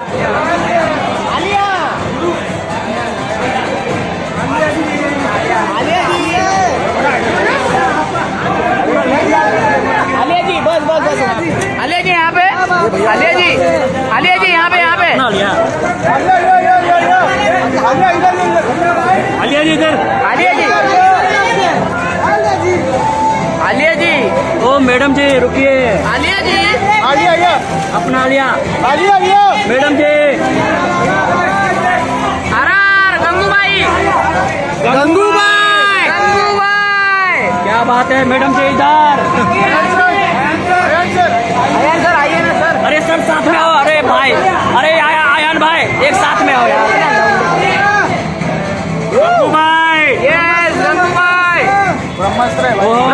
आलिया। जी बस बस जी यहाँ पे। आलिया जी। ओ मैडम जी रुकिए। आलिया जी। आलिया आलिया। अपना आलिया। आलिया आलिया। मैडम जी। आर गंगूबाई। गंगूबाई। गंगूबाई। क्या बात है मैडम जी इधर। सर आइए ना सर। अरे सर साथ में आओ। अरे भाई अरे आया आयन भाई। एक साथ में आओ यार। गंगूबाई। यस गंगूबाई। ओहो, नमस्कार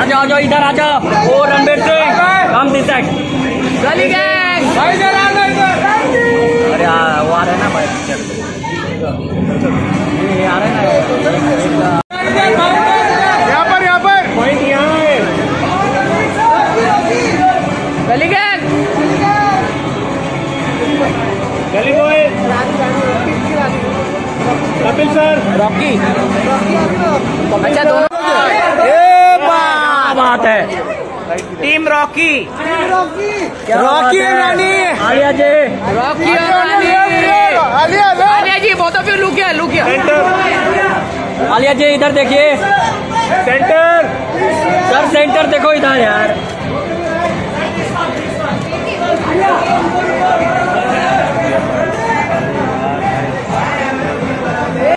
आ जाओ आ जाओ इधर आ जाओ ओ Ranbir Singh come this side गली गैंग अरे आ, वो आ रहे हैं ना भाई ये आ रहे हैं ना यहाँ पर यहाँ पर। पॉइंट यहाँ है। गली गैंग गली बॉय कपिल सर। रॉकी अच्छा दोनों है। टीम रॉकी रॉकी आलिया जी। रॉकी आलिया जी बहुत ऑफ़ लुकिया लुक है आलिया जी इधर देखिए। सेंटर सब सेंटर देखो इधर यार।